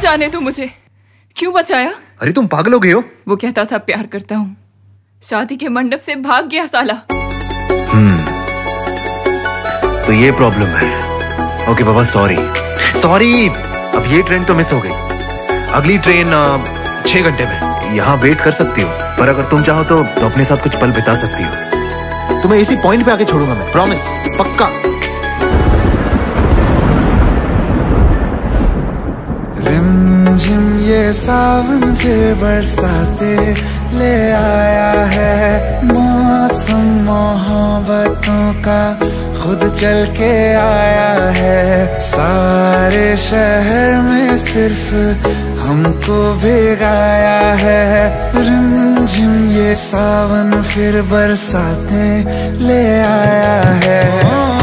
जाने दो मुझे। क्यों बचाया? अरे तुम पागल हो गए हो। वो कहता था प्यार करता हूँ। शादी के मंडप से भाग गया साला। तो ये प्रॉब्लम है। ओके बाबा सॉरी सॉरी अब ये ट्रेन तो मिस हो गई। अगली ट्रेन छह घंटे में। यहाँ वेट कर सकती हो पर अगर तुम चाहो तो, तो अपने साथ कुछ पल बिता सकती हो। तुम्हें इसी पॉइंट पे आके छोड़ूँगा मैं प्रॉमिस पक्का। रिमझिम ये सावन फिर बरसाते ले आया है। मौसम मोहब्बतों का खुद चल के आया है। सारे शहर में सिर्फ़ हमको भिगाया है। रिमझिम ये सावन फिर बरसाते ले आया है।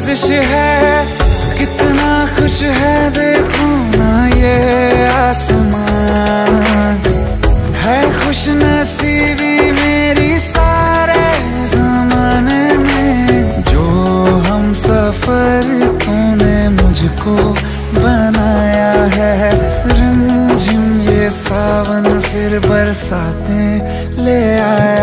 नवाजिश है, कितना खुश है देखो ना ये आसमान। है खुश नसीबी मेरी सारे जमाने में, जो हम सफ़र तूने मुझको बनाया है। रिमझिम ये सावन फिर बरसाते ले आया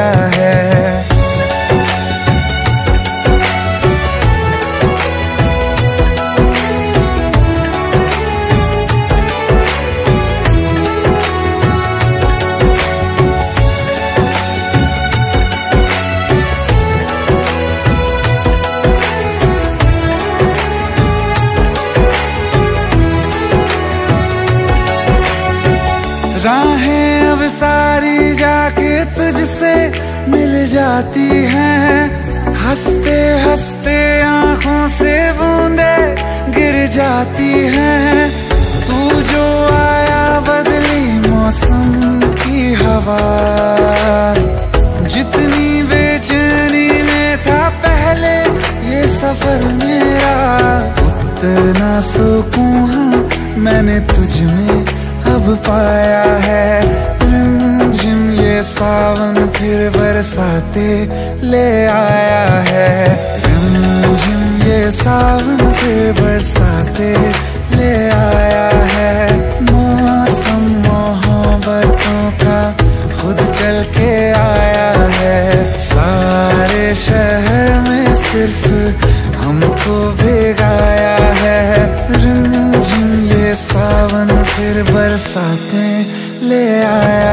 तुझसे मिल जाती हैं। हँसते हँसते आँखों से बूंदे गिर जाती हैं। तू जो आया बदली मौसम की हवा। जितनी बेचैनी में था पहले ये सफ़र मेरा। उतना सुकून मैंने तुझ में अब पाया है। सावन फिर बरसाते ले आया है। रिमझिम ये सावन फिर बरसाते ले आया है। मौसम मोहब्बतों का खुद चल के आया है। सारे शहर में सिर्फ़ हमको भिगाया है। रिमझिम ये सावन फिर बरसाते ले आया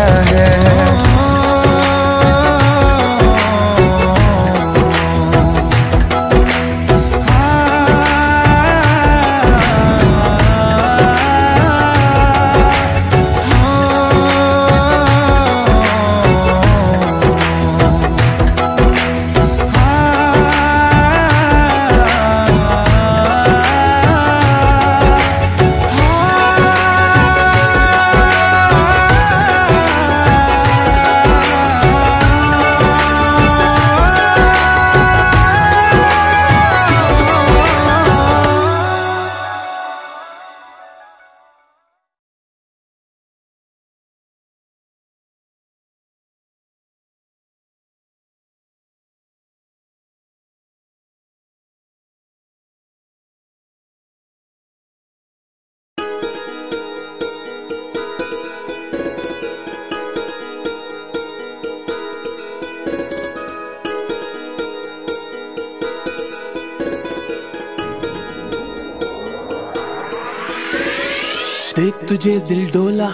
देख तुझे दिल डोला,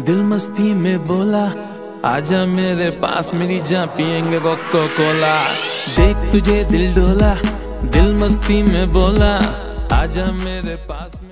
दिल मस्ती में बोला। आजा मेरे पास, मेरी जा पियेंगे कोको कोला देख तुझे दिल डोला, दिल मस्ती में बोला। आजा मेरे पास, मेरी